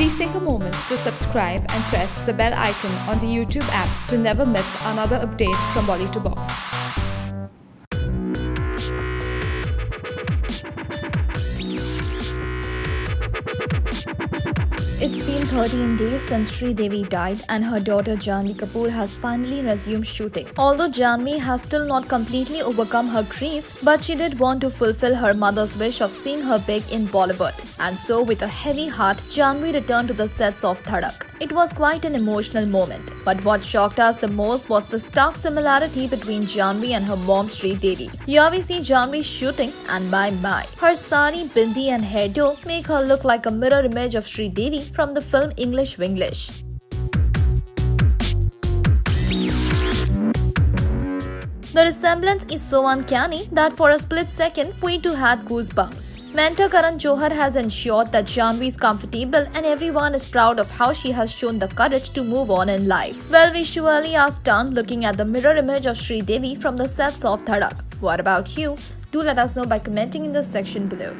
Please take a moment to subscribe and press the bell icon on the YouTube app to never miss another update from Bolly to Box. It's been 13 days since Sridevi died and her daughter Janhvi Kapoor has finally resumed shooting. Although Janhvi has still not completely overcome her grief, but she did want to fulfill her mother's wish of seeing her big in Bollywood. And so with a heavy heart, Janhvi returned to the sets of Dhadak. It was quite an emotional moment. But what shocked us the most was the stark similarity between Janhvi and her mom Sridevi. Here we see Janhvi shooting and my my. Her sari, bindi and hairdo make her look like a mirror image of Sridevi from the film English Vinglish. The resemblance is so uncanny that for a split second we too had goosebumps. Mentor Karan Johar has ensured that Janhvi is comfortable and everyone is proud of how she has shown the courage to move on in life. Well, we surely are stunned looking at the mirror image of Sridevi from the sets of Dhadak. What about you? Do let us know by commenting in the section below.